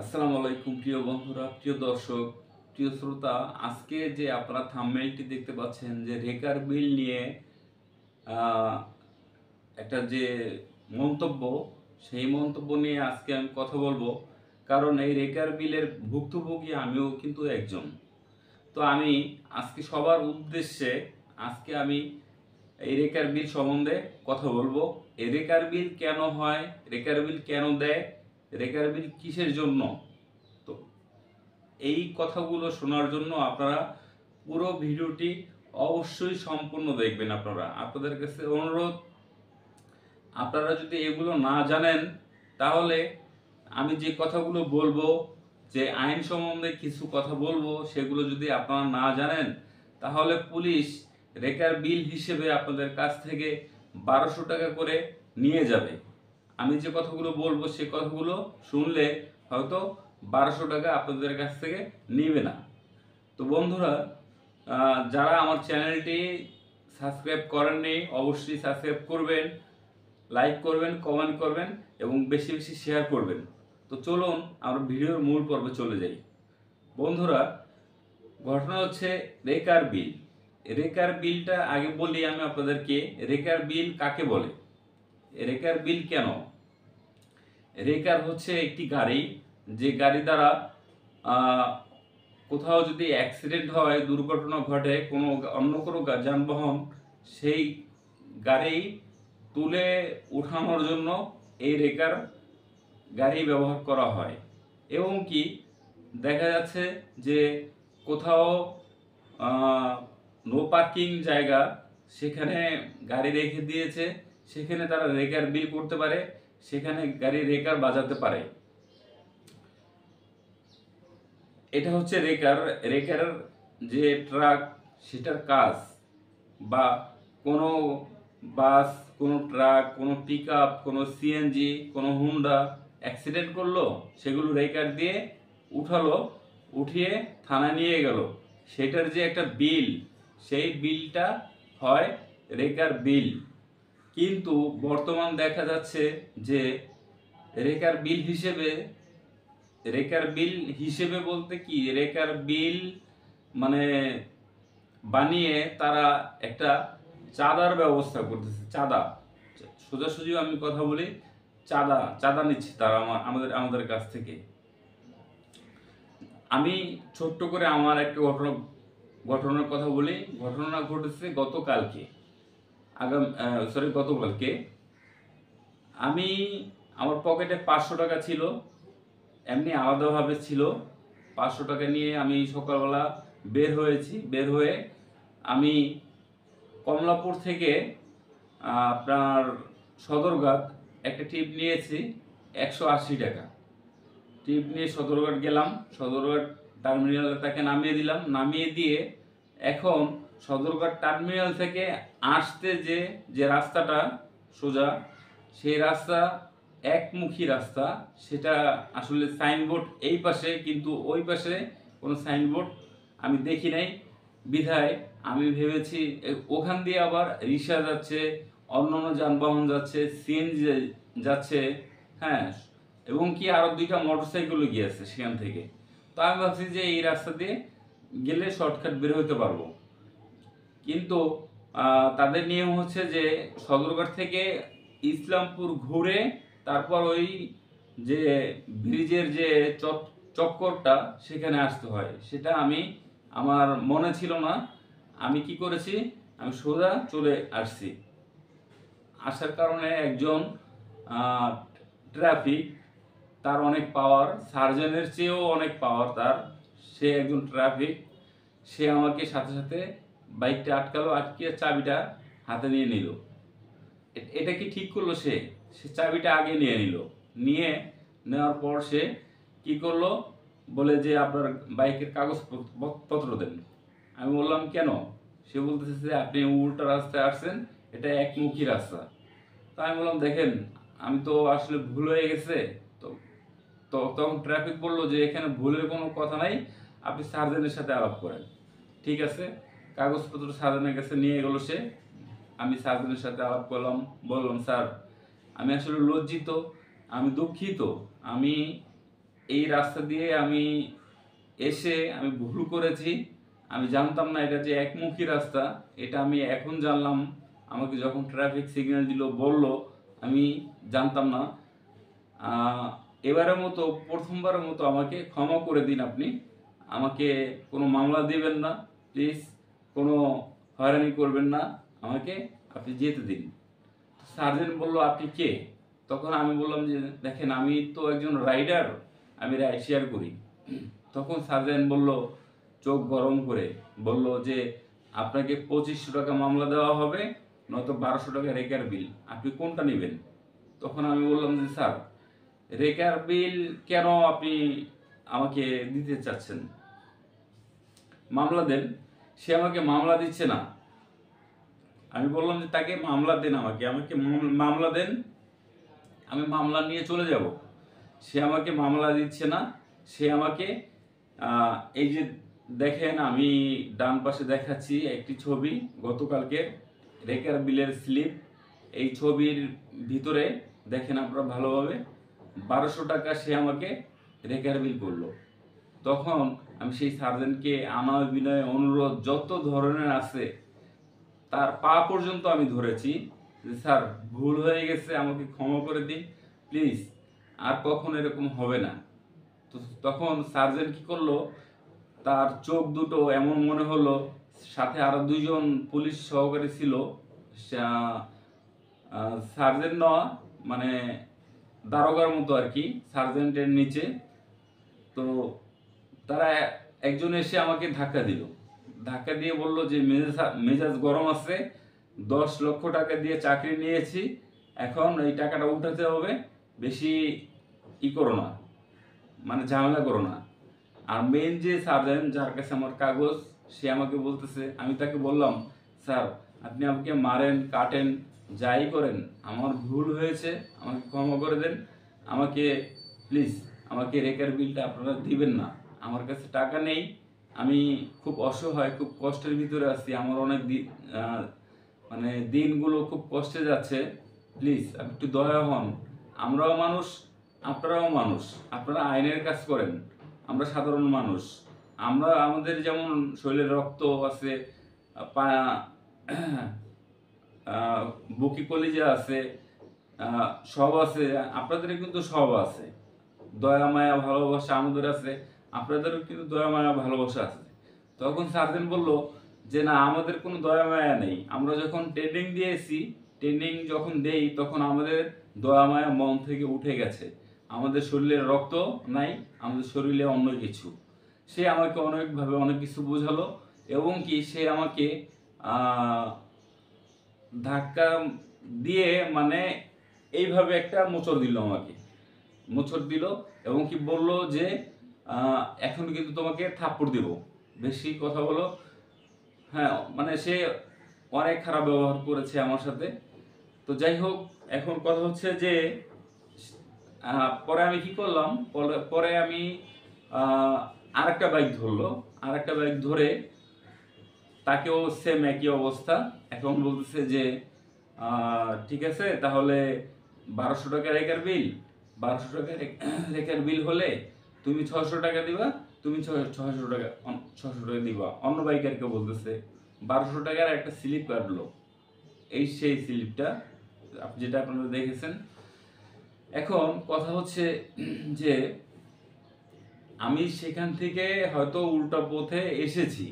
আসসালামু আলাইকুম, প্রিয় বন্ধুরা, প্রিয় দর্শক, প্রিয় শ্রোতা। আজকে যে আপনারা থাম্বনেলটি দেখতে পাচ্ছেন, যে রেকার বিল নিয়ে একটা যে মন্তব্য, সেই মন্তব্য নিয়ে আজকে আমি কথা বলব। কারণ এই রেকার বিলের ভুক্তভোগী আমিও কিন্তু একজন। তো আমি আজকে সবার উদ্দেশ্যে, আজকে আমি এই রেকার বিল সম্বন্ধে কথা বলব। এই রেকার বিল কেন হয়, রেকার বিল কেন দেয় রেকার বিল কিসের জন্য? তো এই কথাগুলো শোনার জন্য আপনারা পুরো ভিডিওটি অবশ্যই সম্পূর্ণ দেখবেন আপনারা। আপনাদের কাছে অনুরোধ, আপনারা যদি এগুলো না জানেন, তাহলে আমি যে কথাগুলো বলব, যে আইন সম্বন্ধে কিছু কথা বলব, সেগুলো যদি আপনারা না জানেন, তাহলে পুলিশ রেকার বিল হিসেবে আপনাদের কাছ থেকে বারোশো টাকা করে নিয়ে যাবে। আমি যে কথাগুলো বলব সে কথাগুলো শুনলে হয়তো বারোশো টাকা আপনাদের কাছ থেকে নেবে না। তো বন্ধুরা যারা আমার চ্যানেলটি সাবস্ক্রাইব করেননি, অবশ্যই সাবস্ক্রাইব করবেন, লাইক করবেন, কমেন্ট করবেন এবং বেশি বেশি শেয়ার করবেন। তো চলুন আমরা ভিডিওর মূল পর্বে চলে যাই। বন্ধুরা, ঘটনা হচ্ছে রেকার বিল। রেকার বিলটা আগে বলি আমি আপনাদেরকে। রেকার বিল কাকে বলে? রেকার বিল কেন? রেকার হচ্ছে একটি গাড়ি, যে গাড়ি দ্বারা কোথাও যদি অ্যাক্সিডেন্ট হয়, দুর্ঘটনা ঘটে, কোনো অন্য কোনো যানবাহন, সেই গাড়ি তুলে উঠানোর জন্য এই রেকার গাড়ি ব্যবহার করা হয়। এবং কি, দেখা যাচ্ছে যে কোথাও নো পার্কিং জায়গা, সেখানে গাড়ি রেখে দিয়েছে, সেখানে তারা রেকার বিল করতে পারে। সেখানে গাড়ি রেকার বাজাতে পারে। এটা হচ্ছে রেকার। রেকার যে ট্রাক, সেটার কাজ বা কোনো বাস, কোনো ট্রাক, কোনো পিক আপ কোনো সিএনজি, কোনো হুন্ডা অ্যাক্সিডেন্ট করল, সেগুলো রেকার দিয়ে উঠালো, উঠিয়ে থানায় নিয়ে গেল। সেটার যে একটা বিল, সেই বিলটা হয় রেকার বিল। কিন্তু বর্তমান দেখা যাচ্ছে যে রেকার বিল হিসেবে, রেকার বিল হিসেবে বলতে কি? রেকার বিল মানে বানিয়ে তারা একটা চাঁদার ব্যবস্থা করতেছে, চাঁদা। সোজাসুজি আমি কথা বলি, চাঁদা চাঁদা নিচ্ছে তারা আমার, আমাদের আমাদের কাছ থেকে। আমি ছোট্ট করে আমার একটা ঘটনা, ঘটনার কথা বলি। ঘটনা ঘটেছে গতকালকে। আগাম সরি গতকালকে আমি, আমার পকেটে পাঁচশো টাকা ছিল, এমনি আলাদাভাবে ছিল। পাঁচশো টাকা নিয়ে আমি সকালবেলা বের হয়েছি, বের হয়ে আমি কমলাপুর থেকে আপনার সদরঘাট একটা ট্রিপ নিয়েছি, একশো আশি টাকা। ট্রিপ নিয়ে সদরঘাট গেলাম, সদরঘাট টার্মিনালে তাকে নামিয়ে দিলাম। নামিয়ে দিয়ে এখন সদরঘাট টার্মিনাল থেকে আসতে যে যে রাস্তাটা সোজা, সেই রাস্তা একমুখী রাস্তা, সেটা আসলে সাইনবোর্ড এই পাশে, কিন্তু ওই পাশে কোনো সাইনবোর্ড আমি দেখি নাই। বিধায় আমি ভেবেছি ওখান দিয়ে আবার রিক্সা যাচ্ছে, অন্য অন্য যানবাহন যাচ্ছে, সিএনজি যাচ্ছে হ্যাঁ এবং কি আরও দুইটা মোটরসাইকেলও গিয়েছে সেখান থেকে। তো আমি ভাবছি যে এই রাস্তা দিয়ে গেলে শর্টকাট বের হতে পারব। কিন্তু তাদের নিয়ম হচ্ছে যে সদরঘাট থেকে ইসলামপুর ঘুরে তারপর ওই যে ব্রিজের যে চক- চক্করটা সেখানে আসতে হয়। সেটা আমি, আমার মনে ছিল না। আমি কি করেছি? আমি সোজা চলে আসছি। আসার কারণে একজন ট্রাফিক, তার অনেক পাওয়ার, সার্জনের চেয়েও অনেক পাওয়ার তার। সে একজন ট্রাফিক। সে আমাকে সাথে সাথে বাইকটা আটকালো আটকে চাবিটা হাতে নিয়ে নিল। এটা কি ঠিক করল সে? সে চাবিটা আগে নিয়ে নিল। নিয়ে নেওয়ার পর সে কি করল? বলে যে, আপনার বাইকের কাগজ পত্র দেন। আমি বললাম, কেন? সে বলতেছে যে, আপনি উল্টা রাস্তায় আসছেন, এটা একমুখী রাস্তা। তো আমি বললাম, দেখেন, আমি তো আসলে ভুল হয়ে গেছে। তো তো তখন ট্রাফিক বলল যে, এখানে ভুলের কোনো কথা নাই, আপনি সার্জেনের সাথে আলাপ করেন। ঠিক আছে? কাগজপত্র সার্জেনের কাছে নিয়ে গেলো সে। আমি সার্জেনের সাথে আলাপ করলাম, বললাম, স্যার, আমি আসলে লজ্জিত, আমি দুঃখিত। আমি এই রাস্তা দিয়ে আমি এসে আমি ভুল করেছি। আমি জানতাম না এটা যে একমুখী রাস্তা। এটা আমি এখন জানলাম। আমাকে যখন ট্রাফিক সিগন্যাল দিল, বলল, আমি জানতাম না। এবারের মতো, প্রথমবারের মতো আমাকে ক্ষমা করে দিন আপনি। আমাকে কোনো মামলা দিবেন না প্লিজ কোনো হয়রানি করবেন না, আমাকে আপনি যেতে দিন। সার্জেন্ট বলল, আপনি কে? তখন আমি বললাম যে, দেখেন, আমি তো একজন রাইডার, আমি রাইড শেয়ার করি। তখন সার্জেন্ট বলল, চোখ গরম করে। বলল যে, আপনাকে পঁচিশশো টাকা মামলা দেওয়া হবে, নয়তো বারোশো টাকা রেকার বিল। আপনি কোনটা নেবেন? তখন আমি বললাম যে, স্যার, রেকার বিল কেন আপনি আমাকে দিতে চাচ্ছেন? মামলা দেন। সে আমাকে মামলা দিচ্ছে না। আমি বললাম যে, তাকে মামলা দেন আমাকে। আমাকে মাম- মামলা দেন। আমি মামলা নিয়ে চলে যাব। সে আমাকে মামলা দিচ্ছে না। সে আমাকে এই যে দেখেন, আমি ডান পাশে দেখাচ্ছি একটি ছবি। গতকালকে রেকার বিলের স্লিপ। এই ছবির ভিতরে, দেখেন আপনারা ভালোভাবে, বারোশো টাকা সে আমাকে রেকার বিল করল। তখন আমি সেই সার্জেন্টকে আমার বিনয় অনুরোধ যত ধরনের আছে, তার পা পর্যন্ত আমি ধরেছি যে, স্যার, ভুল হয়ে গেছে, আমাকে ক্ষমা করে দিন। প্লিজ, আর কখনো এরকম হবে না। তো তখন সার্জেন্ট কি করল, তার চোখ দুটো এমন মনে হলো, সাথে আরও দুইজন পুলিশ সহকারী ছিল সার্জেন্ট নয় মানে দারোগার মতো আর কি, সার্জেন্টের নিচে। তো তারা একজন এসে আমাকে ধাক্কা দিল। ধাক্কা দিয়ে বলল যে, মেজাজ মেজাজ গরম আছে, দশ লক্ষ টাকা দিয়ে চাকরি নিয়েছি, এখন এই টাকাটা উঠাতে হবে, বেশি ই করো না মানে ঝামেলা করো না। আর মেন যে সার্জেন্ট যার কাছে আমার কাগজ, সে আমাকে বলতেছে, আমি তাকে বললাম, স্যার, আপনি আমাকে মারেন, কাটেন, যাই করেন, আমার ভুল হয়েছে, আমাকে ক্ষমা করে দেন, আমাকে প্লিজ আমাকে রেকার বিলটা আপনারা দিবেন না। আমার কাছে টাকা নেই, আমি খুব অসহায়, খুব কষ্টের ভিতরে আছি, আমার অনেক মানে দিনগুলো খুব কষ্টে যাচ্ছে। প্লিজ আপনি একটু দয়া হন। আমরাও মানুষ, আপনারাও মানুষ। আপনারা আইনের কাজ করেন, আমরা সাধারণ মানুষ। আমরা, আমাদের যেমন শরীরে রক্ত আছে বুকি কলিজা আছে সব আছে আপনাদের কিন্তু সব আছে। দয়া, মায়া, ভালোবাসা আমাদের আছে। আপনাদেরও কিন্তু দয়া, মায়া, ভালোবাসা আছে। তখন সার্জেন বলল যে, না, আমাদের কোনো দয়া, মায়া নেই। আমরা যখন ট্রেনিং দিয়েছি, ট্রেনিং যখন দেই, তখন আমাদের দয়া, মায়া মন থেকে উঠে গেছে। আমাদের শরীরে রক্ত নাই, আমাদের শরীরে অন্য কিছু। সে আমাকে অনেকভাবে অনেক কিছু বোঝালো এবং কি সে আমাকে ধাক্কা দিয়ে মানে এইভাবে একটা মোচড় দিল আমাকে। মোচড় দিল এবং কি বলল যে এখন কিন্তু তোমাকে থাপ্পড় দিব। বেশি কথা বলো। হ্যাঁ মানে সে অনেক খারাপ ব্যবহার করেছে আমার সাথে। তো যাই হোক, এখন কথা হচ্ছে যে পরে আমি কি করলাম? পরে- আমি আরেকটা বাইক ধরলো। আরেকটা বাইক ধরে তাকেও সেম একই অবস্থা। এখন বলতেছে যে ঠিক আছে, তাহলে বারোশো টাকা রেকার বিল বারোশো টাকা রে- রেকার বিল হলে তুমি ছশো টাকা দিবা, তুমি ছশো টাকা ছশো টাকা দিবা। অন্য বাইকারকে বলতেছে, বারোশো টাকার একটা স্লিপ কাটলো এই সেই স্লিপটা যেটা আপনারা দেখেছেন। এখন কথা হচ্ছে যে, আমি সেখান থেকে হয়তো উল্টা পথে এসেছি।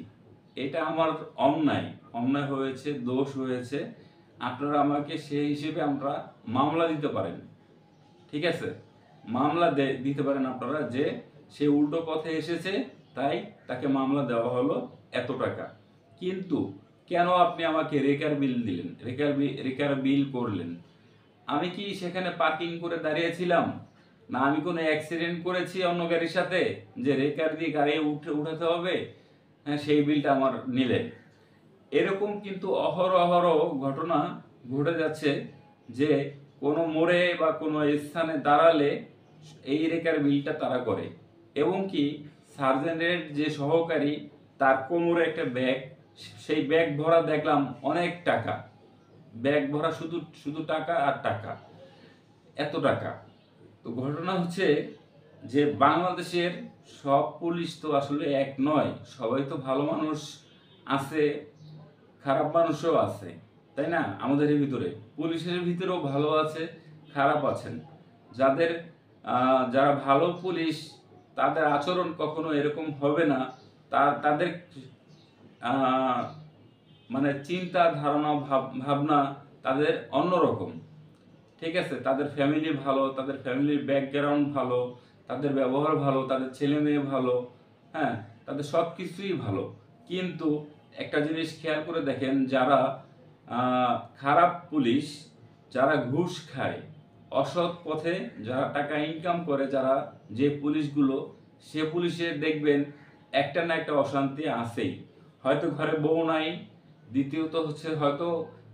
এটা আমার অন্যায়। অন্যায় হয়েছে, দোষ হয়েছে। আপনারা আমাকে সেই হিসেবে আমরা মামলা দিতে পারেন। ঠিক আছে? মামলা দিতে পারেন আপনারা যে সে উল্টো পথে এসেছে, তাই তাকে মামলা দেওয়া হলো এত টাকা। কিন্তু কেন আপনি আমাকে রেকার বিল দিলেন? রেকার বিল রেকার বিল করলেন? আমি কি সেখানে পার্কিং করে দাঁড়িয়েছিলাম? না, আমি কোনো অ্যাক্সিডেন্ট করেছি অন্য গাড়ির সাথে? যে রেকার দিয়ে গাড়ি উঠে, উঠাতে হবে? হ্যাঁ সেই বিলটা আমার নিলেন। এরকম কিন্তু অহর অহরহ ঘটনা ঘটে যাচ্ছে যে কোনো মোড়ে বা কোনো স্থানে দাঁড়ালে এই রেকার মিলটা তারা করে। এবং কি সার্জেন্টের যে সহকারী, তার কোমরে একটা ব্যাগ, সেই ব্যাগ ভরা দেখলাম অনেক টাকা। ব্যাগ ভরা শুধু শুধু টাকা আর টাকা। এত টাকা। তো ঘটনা হচ্ছে যে বাংলাদেশের সব পুলিশ তো আসলে এক নয়, সবাই তো ভালো মানুষ আছে, খারাপ মানুষও আছে, তাই না? আমাদের ভিতরে। পুলিশের ভিতরেও ভালো আছে, খারাপ আছেন। যাদের যারা ভালো পুলিশ, তাদের আচরণ কখনো এরকম হবে না। তাদের মানে চিন্তা ধারণা, ভাব, ভাবনা তাদের অন্যরকম। ঠিক আছে? তাদের ফ্যামিলি ভালো, তাদের ফ্যামিলির ব্যাকগ্রাউন্ড ভালো, তাদের ব্যবহার ভালো, তাদের ছেলে মেয়ে ভালো হ্যাঁ? তাদের সব কিছুই ভালো। কিন্তু একটা জিনিস খেয়াল করে দেখেন, যারা খারাপ পুলিশ, যারা ঘুষ খায় অসৎ পথে যারা টাকা ইনকাম করে, যারা যে পুলিশগুলো, সে পুলিশে দেখবেন একটা না একটা অশান্তি আছেই। হয়তো ঘরে বউ নাই, দ্বিতীয়ত হচ্ছে হয়তো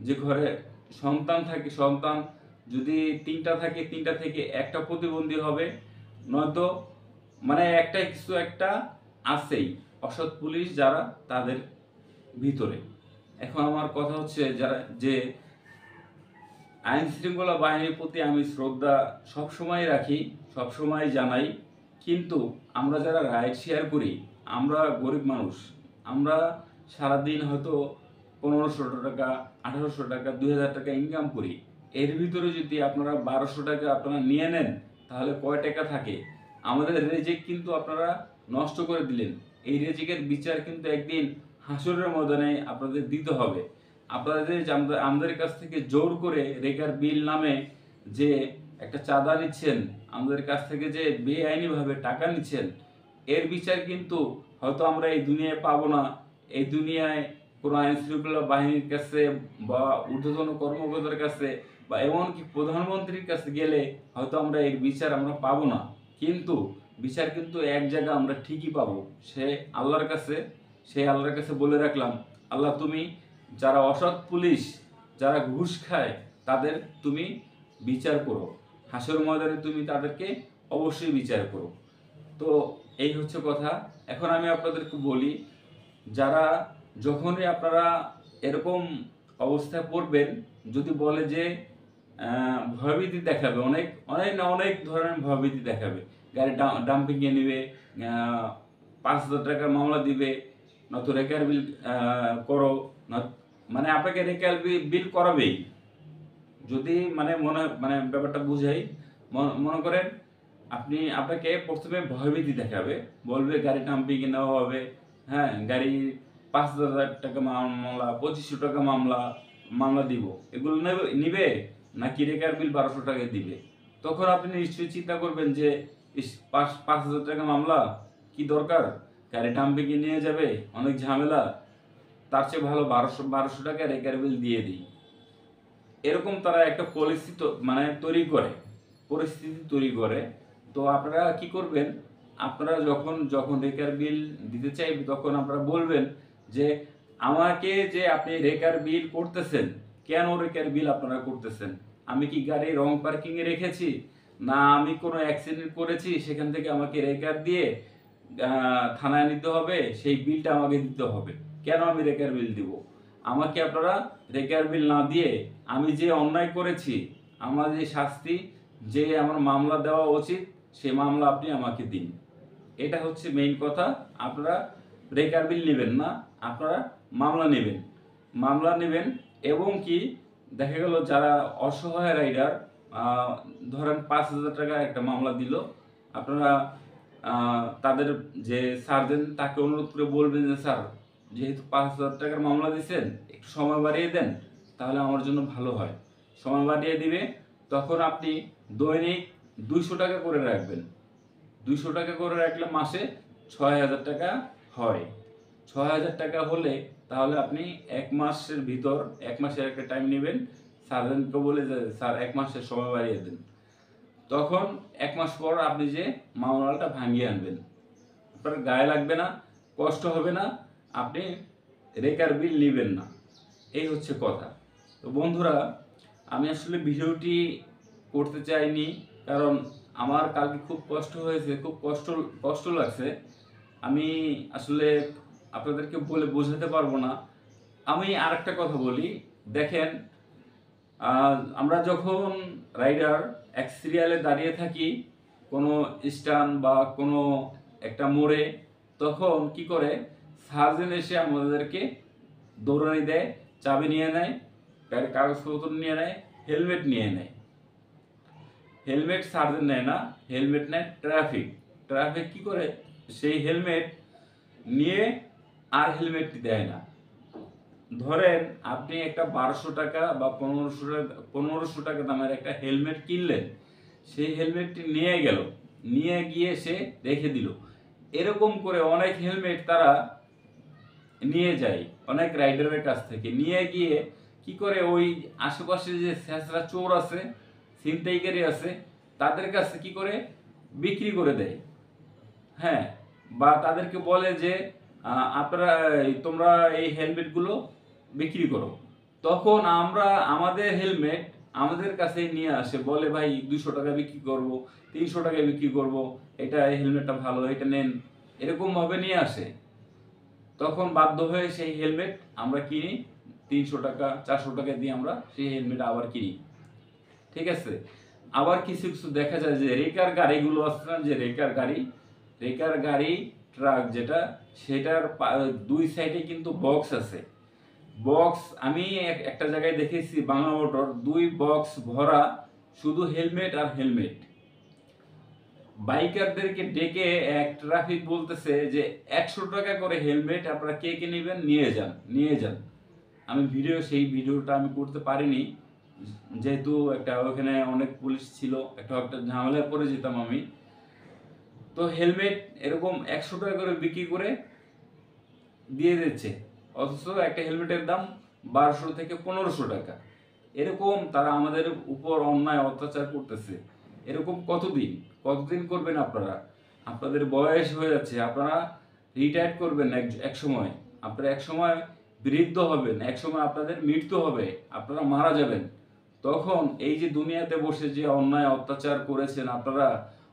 যে ঘরে সন্তান থাকে, সন্তান যদি তিনটা থাকে, তিনটা থেকে একটা প্রতিবন্ধী হবে, নয়তো মানে একটা কিছু একটা আছেই, অসৎ পুলিশ যারা তাদের ভিতরে। এখন আমার কথা হচ্ছে যারা যে আইন শৃঙ্খলা বাহিনীর প্রতি আমি শ্রদ্ধা সবসময় রাখি, সবসময় জানাই। কিন্তু আমরা যারা রাইড শেয়ার করি, আমরা গরিব মানুষ। আমরা সারাদিন হয়তো পনেরোশো টাকা, আঠারোশো টাকা, দুই হাজার টাকা ইনকাম করি। এর ভিতরে যদি আপনারা বারোশো টাকা আপনারা নিয়ে নেন, তাহলে কয় টাকা থাকে? আমাদের রেজেক কিন্তু আপনারা নষ্ট করে দিলেন। এই রেজেকের বিচার কিন্তু একদিন হাসরের ময়দানে আপনাদের দিতে হবে। আপনাদের আমাদের- কাছ থেকে জোর করে রেগার বিল নামে যে একটা চাঁদা নিচ্ছেন, আমাদের কাছ থেকে যে বেআইনিভাবে টাকা নিচ্ছেন, এর বিচার কিন্তু হয়তো আমরা এই দুনিয়ায় পাবো না। এই দুনিয়ায় কোনো আইন শৃঙ্খলা বাহিনীর কাছে বা ঊর্ধ্বতন কর্মকর্তার কাছে বা এমনকি প্রধানমন্ত্রীর কাছে গেলে হয়তো আমরা এর বিচার আমরা পাবো না। কিন্তু বিচার কিন্তু এক জায়গা আমরা ঠিকই পাবো। সে আল্লাহর কাছে, সে আল্লাহর কাছে বলে রাখলাম, আল্লাহ তুমি যারা অসৎ পুলিশ, যারা ঘুষ খায়, তাদের তুমি বিচার করো। হাসর ময়দানে তুমি তাদেরকে অবশ্যই বিচার করো। তো এই হচ্ছে কথা। এখন আমি আপনাদেরকে বলি, যারা যখনই আপনারা এরকম অবস্থায় পড়বেন, যদি বলে যে ভয়ভীতি দেখাবে, অনেক অনেক না অনেক ধরনের ভয়ভীতি দেখাবে। গাড়ি ডাম্পিংয়ে নেবে পাঁচ হাজার টাকার মামলা দিবে নয়তো রেকার বিল করো মানে আপনাকে রেকার বিল করাবেই। যদি মানে মনে মানে ব্যাপারটা বুঝাই মন- করেন আপনি আপনাকে প্রথমে ভয়ভীতি দেখাবে, বলবে গাড়ি ডাম্পিং নেওয়া হবে হ্যাঁ গাড়ি পাঁচ হাজার টাকা মামলা, পঁচিশশো টাকা মামলা মামলা দিব, এগুলো নেবে, নিবে? নাকি রেকার বিল বারোশো টাকা দিবে? তখন আপনি নিশ্চয়ই চিন্তা করবেন যে পাঁচ পাঁচ হাজার টাকা মামলা, কি দরকার? গাড়ি ডাম্পিংয়ে নিয়ে যাবে, অনেক ঝামেলা। তার চেয়ে ভালো বারোশো বারোশো টাকা রেকার বিল দিয়ে দিই। এরকম তারা একটা পলিসি মানে তৈরি করে, পরিস্থিতি তৈরি করে। তো আপনারা কি করবেন, আপনারা যখন যখন রেকার বিল দিতে চাইবে, তখন আপনারা বলবেন যে, আমাকে যে আপনি রেকার বিল করতেছেন, কেন রেকার বিল আপনারা করতেছেন? আমি কি গাড়ি রং পার্কিংয়ে রেখেছি? না, আমি কোনো অ্যাক্সিডেন্ট করেছি, সেখান থেকে আমাকে রেকার দিয়ে থানায় নিতে হবে, সেই বিলটা আমাকে দিতে হবে। কেন আমি রেকার বিল দিব? আমাকে আপনারা রেকার বিল না দিয়ে আমি যে অন্যায় করেছি, আমার যে শাস্তি, যে আমার মামলা দেওয়া উচিত সেই মামলা আপনি আমাকে দিন। এটা হচ্ছে মেইন কথা। আপনারা রেকার বিল নেবেন না, আপনারা মামলা নেবেন। মামলা নেবেন এবং কি, দেখা গেল যারা অসহায় রাইডার ধরেন পাঁচ হাজার টাকা একটা মামলা দিল, আপনারা তাদের যে সার্জেন তাকে অনুরোধ করে বলবেন যে, স্যার, যেহেতু পাঁচ হাজার টাকার মামলা দিচ্ছেন একটু সময় বাড়িয়ে দেন, তাহলে আমার জন্য ভালো হয়। সময় বাড়িয়ে দিবে, তখন আপনি দৈনিক দুইশো টাকা করে রাখবেন। দুইশো টাকা করে রাখলে মাসে ছয় হাজার টাকা হয়। ছয় হাজার টাকা হলে তাহলে আপনি এক মাসের ভিতর, এক মাসের একটা টাইম নেবেন। সার্জেন্টকে বলে যে, স্যার, এক মাসের সময় বাড়িয়ে দেন। তখন এক মাস পর আপনি যে মামলাটা ভাঙিয়ে আনবেন। আপনার গায়ে লাগবে না, কষ্ট হবে না, আপনি রেকার বিল নেবেন না। এই হচ্ছে কথা। তো বন্ধুরা, আমি আসলে ভিডিওটি করতে চাইনি, কারণ আমার কালকে খুব কষ্ট হয়েছে, খুব কষ্ট কষ্ট লাগছে। আমি আসলে আপনাদেরকে বলে বোঝাতে পারব না। আমি আর একটা কথা বলি। দেখেন আমরা যখন রাইডার এক সিরিয়ালে দাঁড়িয়ে থাকি, কোনো স্টান বা কোনো একটা মোড়ে, তখন কি করে, সার্জেন এসে আমাদেরকে দৌড়ানি দেয়, চাবি নিয়ে নেয় গাড়ির কাগজপত্র নিয়ে নেয়, হেলমেট নিয়ে নেয়। হেলমেট সার্জেন নেয় না, হেলমেট নেয় ট্রাফিক। ট্রাফিক কি করে, সেই হেলমেট নিয়ে আর হেলমেটটি দেয় না। ধরেন আপনি একটা বারোশো টাকা বা পনেরোশো টাকা পনেরোশো টাকা দামের একটা হেলমেট কিনলেন, সেই হেলমেটটি নিয়ে গেল, নিয়ে গিয়ে সে রেখে দিল। এরকম করে অনেক হেলমেট তারা নিয়ে যায়, অনেক রাইডারের কাছ থেকে। নিয়ে গিয়ে কি করে ওই আশেপাশে যে স্যাঁচরা চোর আছে ছিনতাইকারী আছে, তাদের কাছে কি করে বিক্রি করে দেয়। হ্যাঁ বা তাদেরকে বলে যে আপনারা তোমরা এই হেলমেটগুলো বিক্রি করো। তখন আমরা আমাদের হেলমেট আমাদের কাছে নিয়ে আসে, বলে, ভাই দুশো টাকা বিক্রি করব, তিনশো টাকা বিক্রি করব, এটা হেলমেটটা ভালো, এটা নেন। এরকম ভাবে নিয়ে আসে। তখন বাধ্য হয়ে সেই হেলমেট আমরা কিনি, তিনশো টাকা, চারশো টাকা দিয়ে আমরা সেই হেলমেট আবার কিনি। ঠিক আছে? আবার কিছু কিছু দেখা যায় যে রেকার গাড়িগুলো আছে না, যে রেকার গাড়ি রেকার গাড়ি, ট্রাক যেটা, সেটার দুই সাইডে কিন্তু বক্স আছে। বক্স আমি এক- একটা জায়গায় দেখেছি বাংলা মোটর দুই বক্স ভরা, শুধু হেলমেট আর হেলমেট বাইকারদেরকে ডেকে এক ট্রাফিক বলতেছে যে, একশো টাকা করে হেলমেট আপনারা কে কে নেবেন নিয়ে যান নিয়ে যান। আমি ভিডিও, সেই ভিডিওটা আমি করতে পারিনি। যেহেতু একটা ওখানে অনেক পুলিশ ছিল, একটা একটা ঝামেলায় পড়ে যেতাম আমি। তো হেলমেট এরকম একশো টাকা করে বিক্রি করে দিয়ে দিচ্ছে। অথচ একটা হেলমেটের দাম বারোশো থেকে পনেরোশো টাকা। এরকম তারা আমাদের উপর অন্যায়, অত্যাচার করতেছে। এরকম কতদিন? কতদিন করবেন আপনারা? আপনাদের বয়স হয়ে যাচ্ছে। আপনারা রিটায়ার করবেন এক এক সময়। আপনারা এক সময় বৃদ্ধ হবেন, এক সময় আপনাদের মৃত্যু হবে, আপনারা মারা যাবেন। তখন এই যে দুনিয়াতে বসে যে অন্যায়, অত্যাচার করেছেন আপনারা,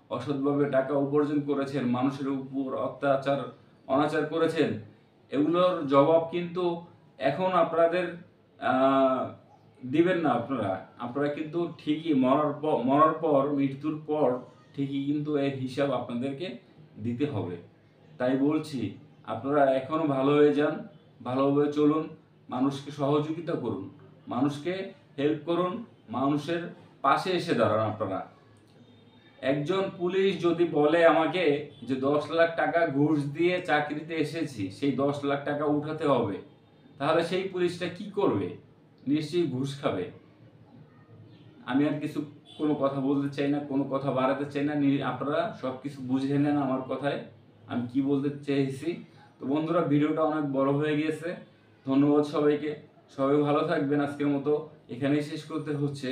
অসৎভাবে টাকা উপার্জন করেছেন, মানুষের উপর অত্যাচার, অনাচার করেছেন এগুলোর জবাব কিন্তু এখন আপনাদের দিবেন না আপনারা। আপনারা কিন্তু ঠিকই মরার পর মরার পর, মৃত্যুর পর ঠিকই কিন্তু এর হিসাব আপনাদেরকে দিতে হবে। তাই বলছি, আপনারা এখনও ভালো হয়ে যান, ভালোভাবে চলুন, মানুষকে সহযোগিতা করুন, মানুষকে হেল্প করুন, মানুষের পাশে এসে দাঁড়ান আপনারা। একজন পুলিশ যদি বলে আমাকে যে দশ লাখ টাকা ঘুষ দিয়ে চাকরিতে এসেছি, সেই দশ লাখ টাকা উঠাতে হবে, তাহলে সেই পুলিশটা কি করবে? নিশ্চয়ই ঘুষ খাবে। আমি আর কিছু কোনো কথা বলতে চাই না, কোনো কথা বাড়াতে চাই না। আপনারা সব কিছু বুঝে নেন আমার কথায়। আমি কি বলতে চেয়েছি? তো বন্ধুরা, ভিডিওটা অনেক বড় হয়ে গিয়েছে। ধন্যবাদ সবাইকে। সবাই ভালো থাকবেন আজকের মতো। এখানেই শেষ করতে হচ্ছে।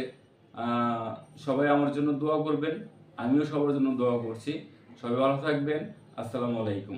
সবাই আমার জন্য দোয়া করবেন। আমিও সবার জন্য দোয়া করছি। সবাই ভালো থাকবেন। আসসালামু আলাইকুম।